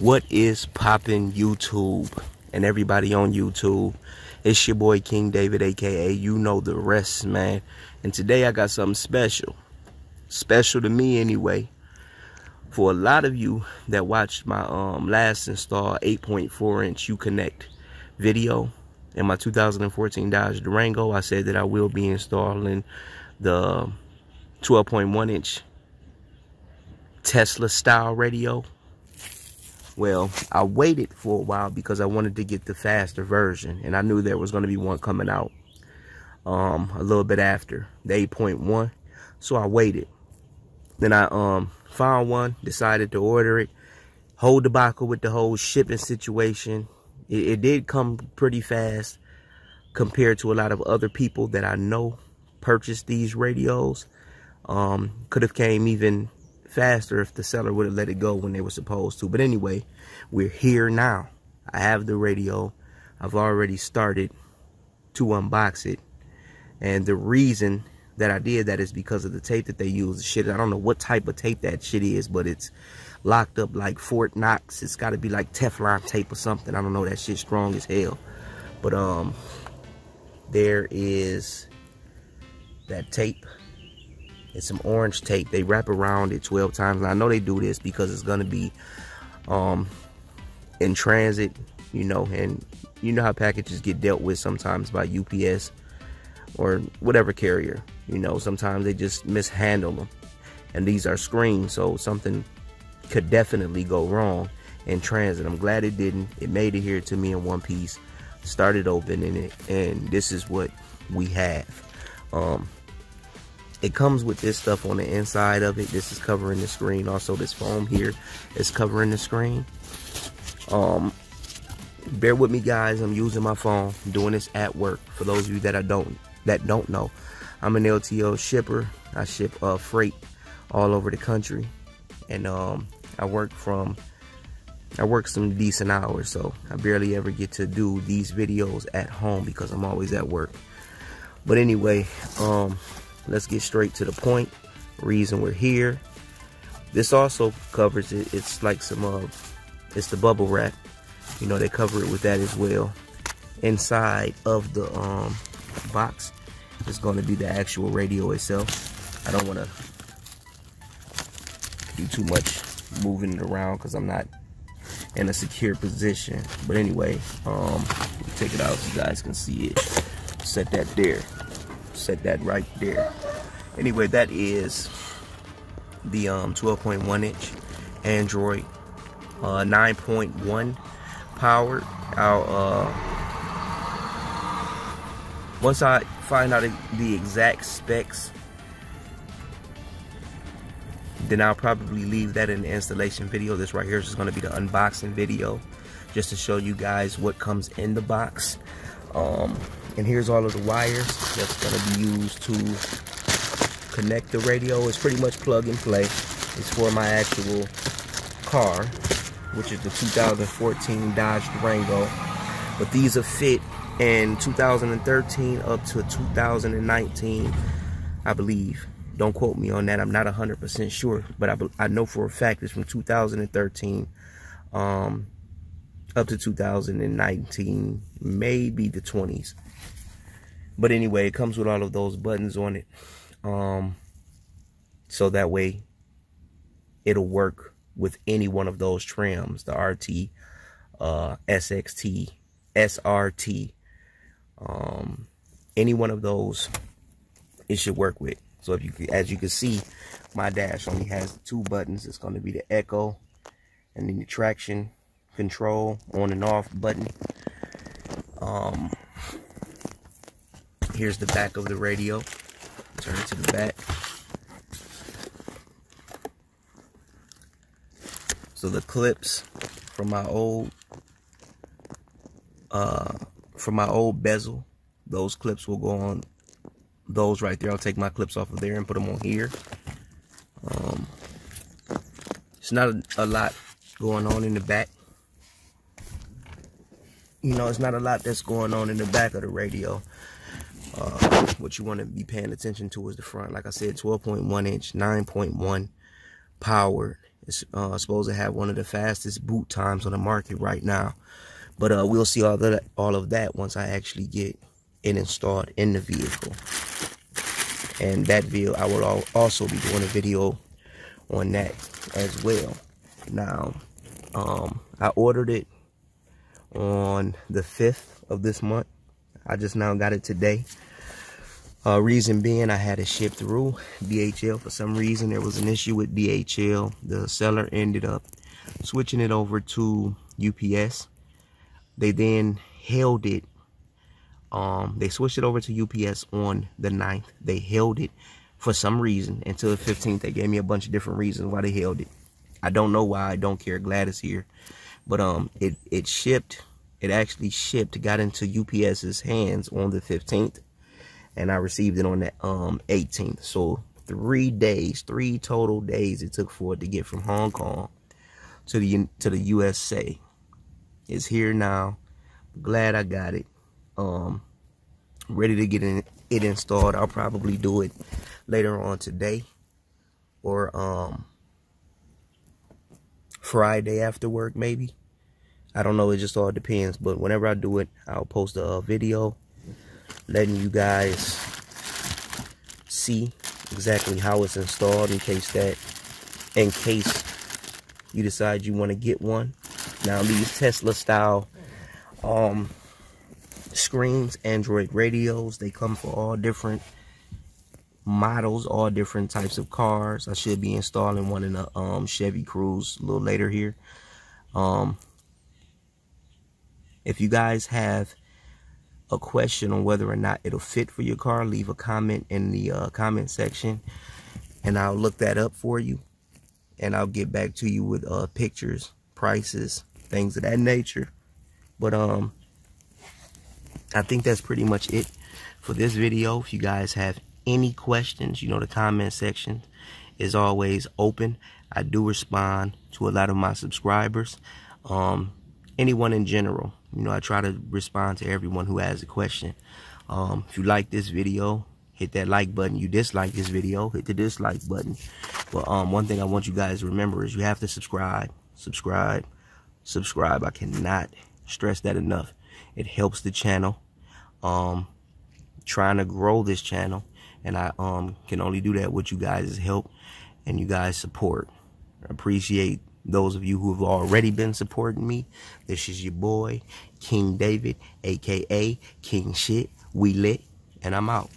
What is popping YouTube and everybody on YouTube? It's your boy King David, aka you know the rest, man. And today I got something special. Special to me anyway. For a lot of you that watched my um last install 8.4 inch Uconnect video in my 2014 Dodge Durango, I said that I will be installing the 12.1 inch Tesla style radio well, I waited for a while because I wanted to get the faster version. And I knew there was going to be one coming out um, a little bit after the 8.1. So I waited. Then I um, found one, decided to order it. Hold the debacle with the whole shipping situation. It, it did come pretty fast compared to a lot of other people that I know purchased these radios. Um, could have came even faster if the seller would have let it go when they were supposed to. But anyway, we're here now. I have the radio. I've already started to unbox it. And the reason that I did that is because of the tape that they use. The shit, I don't know what type of tape that shit is, but it's locked up like Fort Knox. It's got to be like Teflon tape or something. I don't know. That shit strong as hell. But um, there is that tape and some orange tape. They wrap around it 12 times. And I know they do this because it's going to be um, in transit, you know, and you know how packages get dealt with sometimes by UPS or whatever carrier. You know, sometimes they just mishandle them. And these are screens, so something could definitely go wrong in transit. I'm glad it didn't. It made it here to me in one piece. Started opening it, and this is what we have. Um, it comes with this stuff on the inside of it. This is covering the screen. Also, this foam here is covering the screen. Um, bear with me, guys. I'm using my phone. I'm doing this at work. For those of you that I don't that don't know, I'm an LTL shipper. I ship uh, freight all over the country, and um, I work from I work some decent hours, so I barely ever get to do these videos at home because I'm always at work. But anyway, um, let's get straight to the point reason we're here. This also covers it it's like some uh it's the bubble wrap. You know they cover it with that as well. Inside of the um box is going to be the actual radio itself. I don't want to do too much moving it around because i'm not in a secure position. But anyway um take it out so you guys can see it. Set that there set that right there. Anyway, that is the um, 12.1 inch Android uh, 9.1 powered. I'll, uh, once I find out the exact specs, then I'll probably leave that in the installation video. This right here is just going to be the unboxing video just to show you guys what comes in the box. Um, and here's all of the wires that's to be used to connect the radio. It's pretty much plug and play. It's for my actual car, which is the 2014 Dodge Durango. But these are fit in 2013 up to 2019, I believe. Don't quote me on that. I'm not 100% sure, but I, I know for a fact it's from 2013 um, up to 2019, maybe the 20s. But anyway, it comes with all of those buttons on it. Um, so that way it'll work with any one of those trims, the RT, uh, SXT, SRT, um, any one of those it should work with. So if you as you can see, my dash only has two buttons. It's going to be the echo and then the traction control on and off button. Um, Here's the back of the radio. Turn to the back. So the clips from my old uh from my old bezel, those clips will go on those right there. I'll take my clips off of there and put them on here. Um, it's not a, a lot going on in the back. You know, it's not a lot that's going on in the back of the radio. Uh, what you want to be paying attention to is the front. Like I said, 12.1 inch, 9.1 powered. It's uh, supposed to have one of the fastest boot times on the market right now. But uh, we'll see all that, all of that once I actually get it installed in the vehicle. And that video, I will also be doing a video on that as well. Now, um, I ordered it on the 5th of this month. I just now got it today. Uh, reason being, I had it shipped through DHL. For some reason, there was an issue with DHL. The seller ended up switching it over to UPS. They then held it. Um, they switched it over to UPS on the 9th. They held it for some reason until the 15th. They gave me a bunch of different reasons why they held it. I don't know why. I don't care. Glad it's here. But um, it, it shipped. It actually shipped, got into UPS's hands on the 15th and I received it on the um 18th. So three days, three total days it took for it to get from Hong Kong to the to the USA. It's here now. Glad I got it. Um, ready to get in, it installed. I'll probably do it later on today or um Friday after work maybe. I don't know. It just all depends. But whenever I do it, I'll post a video letting you guys see exactly how it's installed in case that in case you decide you want to get one now these tesla style um screens android radios they come for all different models all different types of cars i should be installing one in a um chevy cruze a little later here um if you guys have a question on whether or not it'll fit for your car, leave a comment in the uh, comment section and I'll look that up for you. And I'll get back to you with uh, pictures, prices, things of that nature. But um, I think that's pretty much it for this video. If you guys have any questions, you know the comment section is always open. I do respond to a lot of my subscribers. Um, anyone in general. You know, I try to respond to everyone who has a question. Um, if you like this video, hit that like button. You dislike this video, hit the dislike button. But um, one thing I want you guys to remember is you have to subscribe, subscribe, subscribe. I cannot stress that enough. It helps the channel. Um, trying to grow this channel, and I um can only do that with you guys' help and you guys' support. I appreciate those of you who have already been supporting me, this is your boy, King David, aka King Shit. We lit, and I'm out.